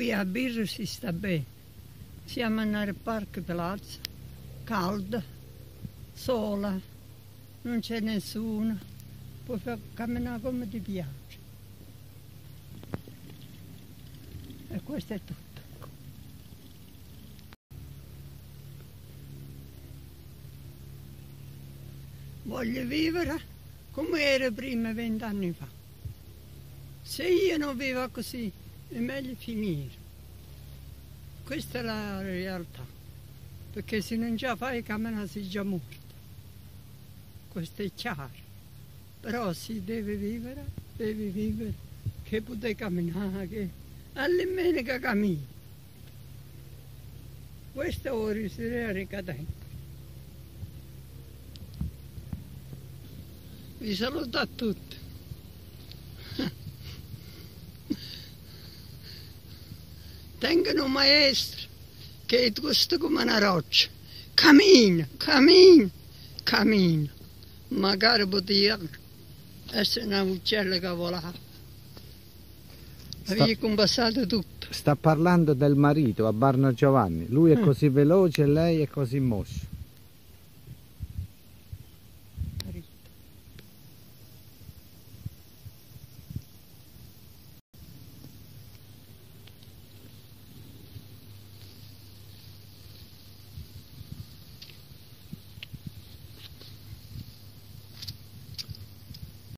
Qui a Birro si sta bene. Siamo nel Parco Palazzo, calda, sola, non c'è nessuno, puoi camminare come ti piace. E questo è tutto. Voglio vivere come era prima vent'anni fa. Se io non vivo così, è meglio finire. Questa è la realtà, perché se non la fai camminare sei già morto. Questo è chiaro. Però si deve vivere, deve vivere, che potete camminare, che almeno che cammini. Questo ora si è ricadente. Vi saluto a tutti. Tengono un maestro che è questo come una roccia. Cammina, cammina, cammina. Magari poteva essere una uccello che volava. Avevi compassato tutto. Sta parlando del marito a Barno Giovanni. Lui è Mm. così veloce e lei è così moscia.